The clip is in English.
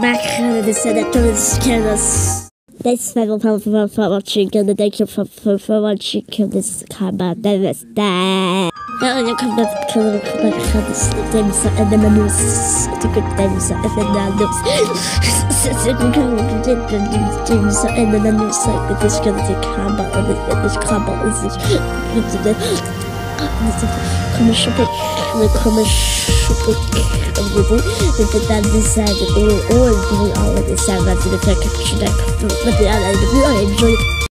back to the senator scandals. Thanks for, for, for, for watching and thank you for, for, for watching this combat. That was that. Now you come back, come back, things and the news. It's good things and then the news. It's a good then the. Like this gonna take combat and this is this. Commercial break, the commercial break the book, with that decided all, all doing all not going to take a but the other, I enjoy.